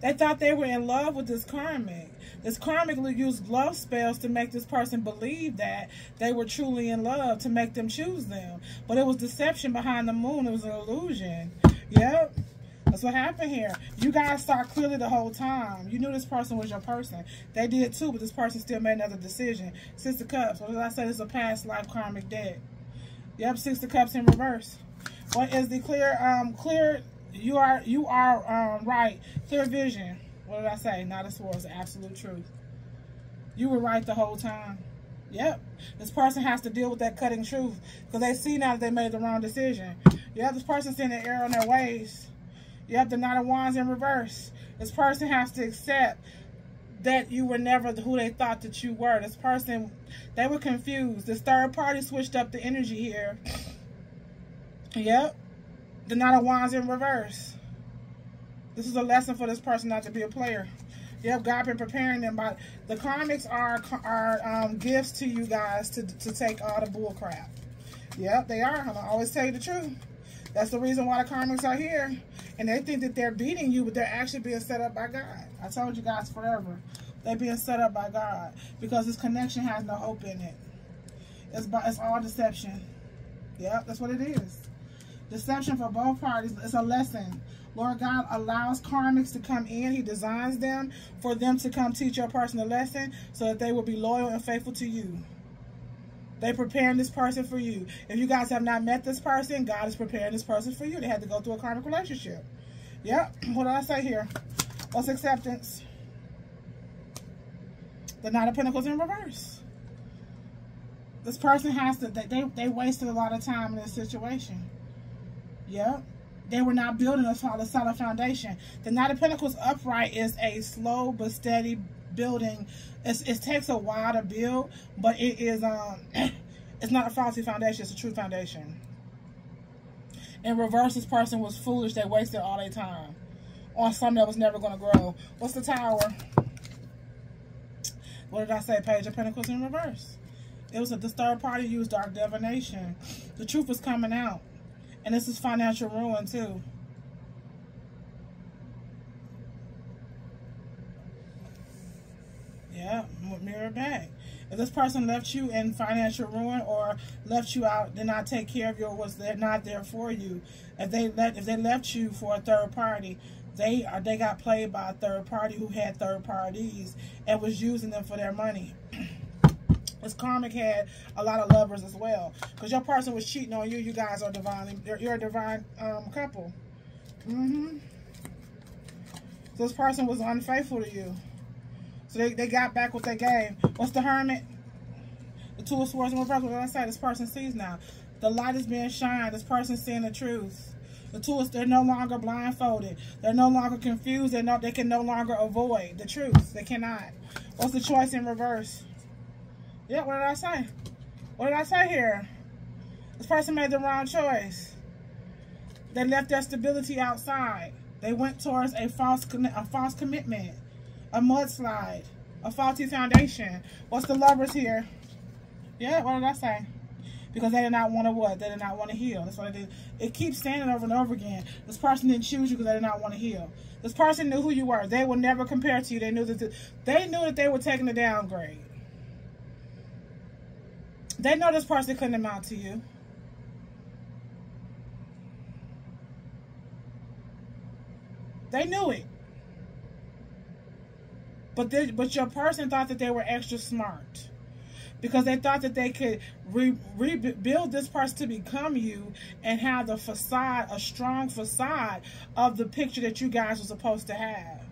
They thought they were in love with this karmic. This karmic used love spells to make this person believe that they were truly in love to make them choose them. But it was deception behind the moon. It was an illusion. Yep. That's what happened here. You guys saw clearly the whole time. You knew this person was your person. They did too, but this person still made another decision. Six of Cups. What did I say? It's a past life karmic debt. Yep, Six of Cups in reverse. What is the clear, um, clear, you are, you are, um, right. Clear vision. What did I say? Not a sword. It's absolute truth. You were right the whole time. Yep. This person has to deal with that cutting truth because they see now that they made the wrong decision. Yep, this person's seeing the error in their ways. You have the Nine of Wands in reverse. This person has to accept that you were never who they thought that you were. This person, they were confused. This third party switched up the energy here. Yep. The Knight of Wands in reverse. This is a lesson for this person not to be a player. Yep, God been preparing them. But the karmics are are um, gifts to you guys to, to take all the bull crap. Yep, they are. I'm always tell you the truth. That's the reason why the karmics are here. And they think that they're beating you, but they're actually being set up by God. I told you guys forever. They're being set up by God because this connection has no hope in it. It's, by, it's all deception. Yep, that's what it is. Deception for both parties. It's a lesson. Lord God allows karmics to come in. He designs them for them to come teach your person a lesson so that they will be loyal and faithful to you. They're preparing this person for you. If you guys have not met this person, God is preparing this person for you. They had to go through a karmic relationship. Yep. What did I say here? What's acceptance? The Knight of Pentacles in reverse. This person has to, they, they wasted a lot of time in this situation. Yep. They were not building a solid, solid foundation. The Knight of Pentacles upright is a slow but steady building. It's, it takes a while to build, but it is um, it's not a faulty foundation. It's a true foundation. In reverse, this person was foolish. They wasted all their time on something that was never going to grow. What's the tower? What did I say? Page of Pentacles in reverse. It was a this third party used dark divination. The truth was coming out. And this is financial ruin too. Yeah, mirror back. If this person left you in financial ruin or left you out, did not take care of you, or was they're not there for you. If they let if they left you for a third party, they are they got played by a third party who had third parties and was using them for their money. This karmic had a lot of lovers as well. Because your person was cheating on you. You guys are divine. You're, you're a divine um, couple. Mm-hmm. So this person was unfaithful to you. So they, they got back what they gave. What's the hermit? The two of swords in reverse. What did I say? This person sees now. The light is being shined. This person's seeing the truth. The two they're no longer blindfolded. They're no longer confused. They know they can no longer avoid the truth. They cannot. What's the choice in reverse? Yeah, what did I say? What did I say here? This person made the wrong choice. They left their stability outside. They went towards a false a false commitment, a mudslide, a faulty foundation. What's the lovers here? Yeah, what did I say? Because they did not want to what? They did not want to heal. That's what I did. It keeps standing over and over again. This person didn't choose you because they did not want to heal. This person knew who you were. They would never compare to you. They knew that they knew that they were taking a downgrade. They know this person couldn't amount to you. They knew it. But they, but your person thought that they were extra smart because they thought that they could re rebuild this person to become you and have the facade, a strong facade of the picture that you guys were supposed to have.